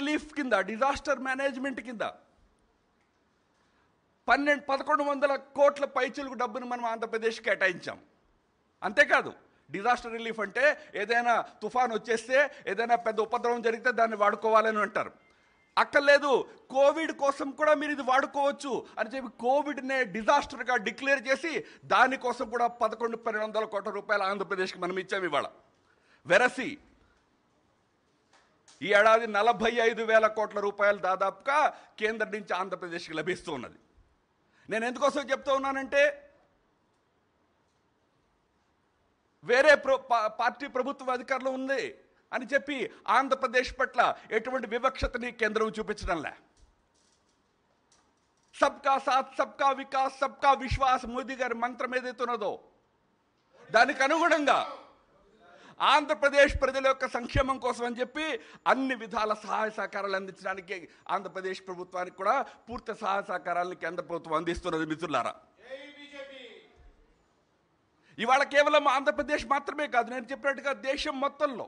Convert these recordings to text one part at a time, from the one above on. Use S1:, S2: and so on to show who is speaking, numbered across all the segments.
S1: Relief కింద disaster management కింద. పన్నెండు పదకొండు వందల కోట్ల పైచులకు డబ్బును మనం ఆంధ్రప్రదేశ్ కేటాయించాం. అంతేకాదు డిజాస్టర్ రిలీఫ్ అంటే ఏదైనా తుఫాన్ వచ్చేస్తే ఏదైనా పెద్ద ఉపద్రవం జరిగితే దాన్ని వాడుకోవాలని అంటారు. అక్కర్లేదు కోవిడ్ కోసం కూడా మీరు ఇది వాడుకోవచ్చు అని చెప్పి కోవిడ్నే డిజాస్టర్గా డిక్లేర్ చేసి దానికోసం కూడా పదకొండు పన్నెండు వందల కోట్ల రూపాయలు ఆంధ్రప్రదేశ్కి మనం ఇచ్చాము ఇవాళ. వెరసి ఈ ఏడాది నలభై ఐదు వేల కోట్ల రూపాయలు దాదాపుగా కేంద్రం నుంచి ఆంధ్రప్రదేశ్కి లభిస్తూ ఉన్నది నేను ఎందుకోసం చెప్తూ ఉన్నానంటే వేరే ప్ర పార్టీ ప్రభుత్వ అధికారులు ఉంది అని చెప్పి ఆంధ్రప్రదేశ్ పట్ల ఎటువంటి వివక్షతని కేంద్రం చూపించడంలే సబ్కా సాత్ సబ్కా వికాస్ సబ్కా విశ్వాస్ మోదీ గారి మంత్రం ఏదైతే ఉన్నదో దానికి అనుగుణంగా ఆంధ్రప్రదేశ్ ప్రజల యొక్క సంక్షేమం కోసం అని చెప్పి అన్ని విధాల సహాయ సహకారాలు అందించడానికి ఆంధ్రప్రదేశ్ ప్రభుత్వానికి కూడా పూర్తి సహాయ సహకారాలను కేంద్ర ప్రభుత్వం అందిస్తున్నది మిత్రులారా. ఇవాళ కేవలం ఆంధ్రప్రదేశ్ మాత్రమే కాదు నేను చెప్పినట్టుగా దేశం మొత్తంలో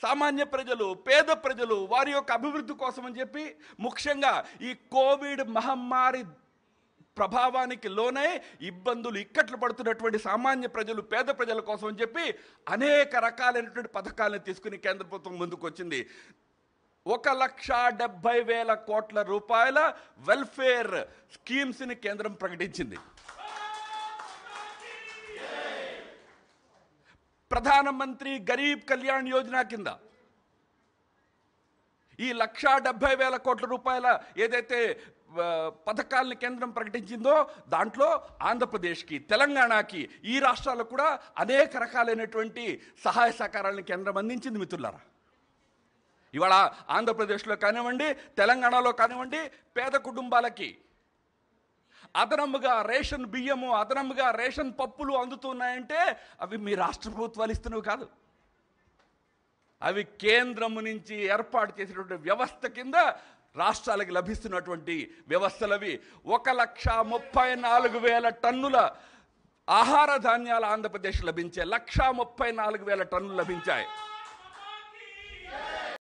S1: సామాన్య ప్రజలు పేద ప్రజలు వారి యొక్క అభివృద్ధి కోసం అని చెప్పి ముఖ్యంగా ఈ కోవిడ్ మహమ్మారి ప్రభావానికి లోనే ఇబ్బందులు ఇక్కట్లు పడుతున్నటువంటి సామాన్య ప్రజలు పేద ప్రజల కోసం అని చెప్పి అనేక రకాలైనటువంటి పథకాలను తీసుకుని కేంద్ర ప్రభుత్వం ముందుకు వచ్చింది ఒక లక్ష డెబ్బై వేల కోట్ల రూపాయల వెల్ఫేర్ స్కీమ్స్ని కేంద్రం ప్రకటించింది. ప్రధానమంత్రి గరీబ్ కళ్యాణ్ యోజన కింద ఈ లక్షా డెబ్బై వేల కోట్ల రూపాయల ఏదైతే పథకాలను కేంద్రం ప్రకటించిందో దాంట్లో ఆంధ్రప్రదేశ్కి తెలంగాణకి ఈ రాష్ట్రాలకు కూడా అనేక రకాలైనటువంటి సహాయ సహకారాలను కేంద్రం అందించింది మిత్రులారా. ఇవాళ ఆంధ్రప్రదేశ్లో కానివ్వండి తెలంగాణలో కానివ్వండి పేద కుటుంబాలకి అదనముగా రేషన్ బియ్యము అదనముగా రేషన్ పప్పులు అందుతున్నాయంటే అవి మీ రాష్ట్ర ప్రభుత్వాలు ఇస్తున్నవి కాదు. అవి కేంద్రము నుంచి ఏర్పాటు చేసినటువంటి వ్యవస్థ కింద రాష్ట్రాలకు లభిస్తున్నటువంటి వ్యవస్థలవి. ఒక లక్ష ముప్పై నాలుగు వేల టన్నుల ఆహార ధాన్యాలు ఆంధ్రప్రదేశ్ లభించాయి లక్ష ముప్పై నాలుగు వేల టన్నులు లభించాయి.